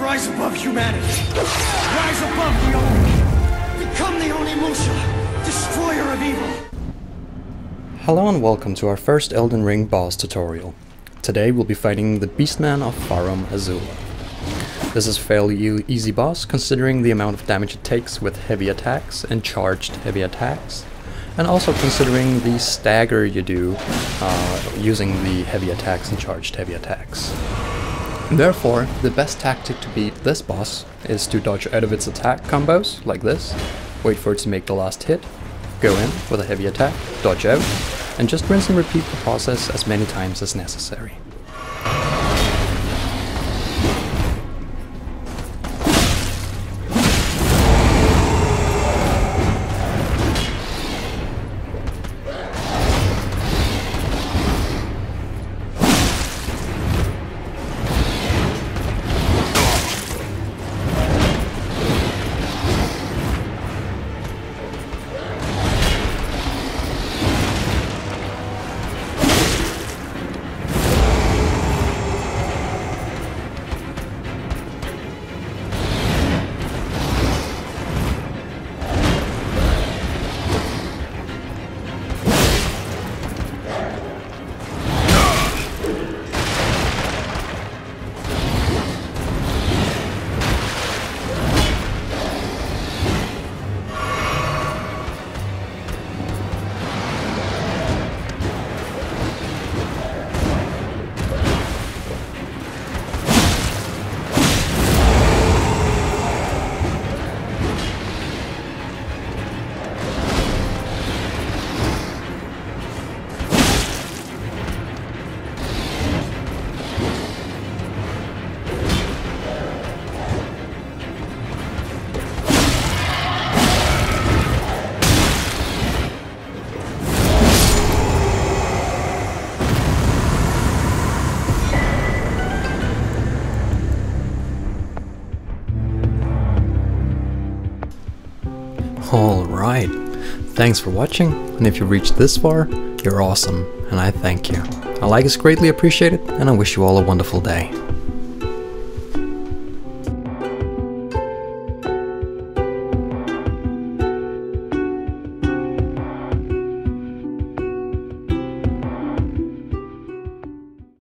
Rise above humanity. Rise above the Oni. Become the Onimusha, destroyer of evil. Hello and welcome to our first Elden Ring boss tutorial. Today we'll be fighting the Beastman of Farum Azula. This is fairly easy boss considering the amount of damage it takes with heavy attacks and charged heavy attacks, and also considering the stagger you do uh, using the heavy attacks and charged heavy attacks. Therefore, the best tactic to beat this boss is to dodge out of its attack combos, like this, wait for it to make the last hit, go in with a heavy attack, dodge out, and just rinse and repeat the process as many times as necessary. Alright, thanks for watching, and if you reached this far, you're awesome, and I thank you. A like is greatly appreciated, and I wish you all a wonderful day.